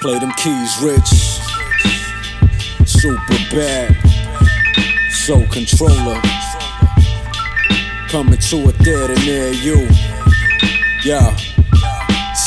Play them keys rich. Super bad. Sol Controller. Coming to a theater near you. Yeah.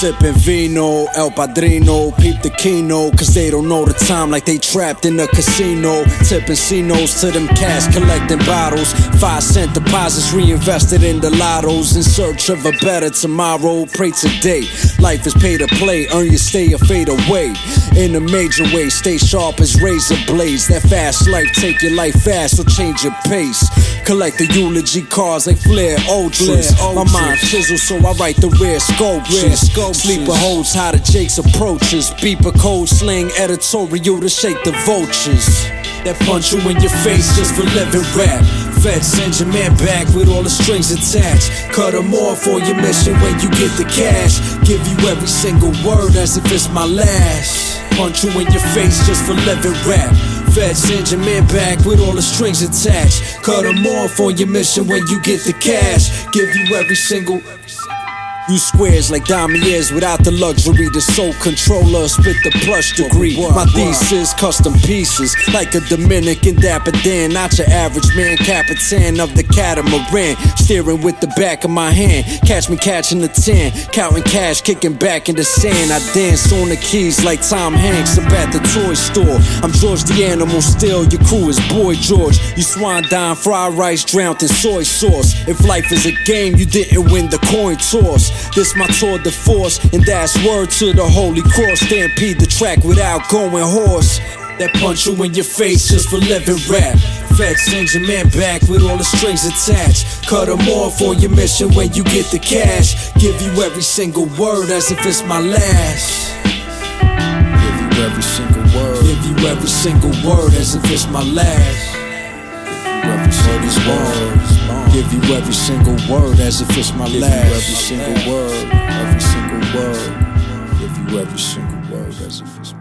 Sipping vino, El Padrino, peep the kino, cause they don't know the time like they trapped in a casino. Tipping C-notes to them cash, collecting bottles. Five cent deposits reinvested in the lottos in search of a better tomorrow. Pray today. Life is pay to play, earn your stay or fade away. In a major way, stay sharp as razor blades. That fast life, take your life fast or change your pace. Collect the eulogy cards like Flair Ultras. My mind chisels, so I write the rare sculptures. Sleeper holds how the Jakes approaches. Beeper code slang editorial to shake the vultures. That punch you in your face just for living rap. Fed send your man back with all the strings attached. Cut them off for your mission when you get the cash. Give you every single word as if it's my last. Punch you in your face just for living rap. Fed send your man back with all the strings attached. Cut them off on your mission when you get the cash. Give you every single. You squares like Damiers without the luxury. The Sol Controller, spit the plush degree. My thesis, custom pieces. Like a Dominican Dapper Dan, not your average man. Capitan of the catamaran. Steering with the back of my hand. Catch me catching the 10. Counting cash, kicking back in the sand. I dance on the keys like Tom Hanks up at the toy store. I'm George the Animal Steele. Your crew is Boy George. You swan dine, fried rice drowned in soy sauce. If life is a game, you didn't win the coin toss. This my tour de force, and that's word to the holy cross. Stampede the track without going hoarse. That punch you in your face just for living rap. Fed sends your man back with all the strings attached. Cut them off on your mission when you get the cash. Give you every single word as if it's my last. Give you every single word. Give you every single word as if it's my last. Every single word. Give you every single word as if it's my last. Every single word. Every single word. Give you every single word as if.